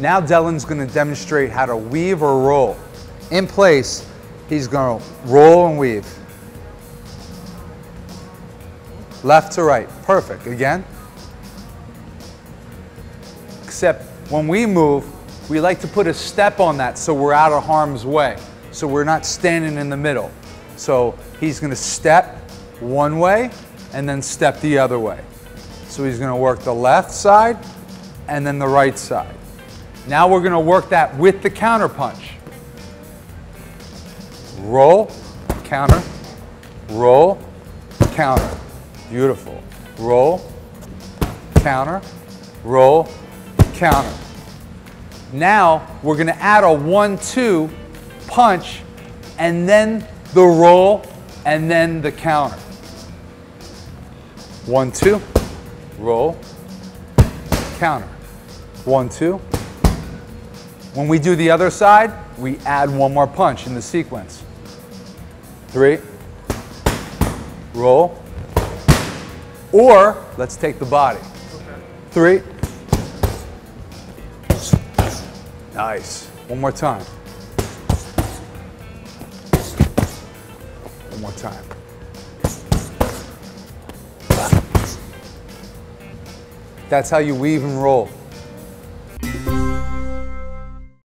Now Dylan's gonna demonstrate how to weave or roll. In place, he's gonna roll and weave. Left to right, perfect. Again. Except when we move, we like to put a step on that so we're out of harm's way. So we're not standing in the middle. So he's gonna step one way and then step the other way. So he's gonna work the left side and then the right side. Now we're gonna work that with the counter punch. Roll, counter, roll, counter. Beautiful. Roll, counter, roll, counter. Now we're gonna add a one, two punch and then the roll and then the counter. One, two, roll, counter. One, two. When we do the other side, we add one more punch in the sequence. Three, roll, or let's take the body. Three. Nice. One more time. One more time. That's how you weave and roll.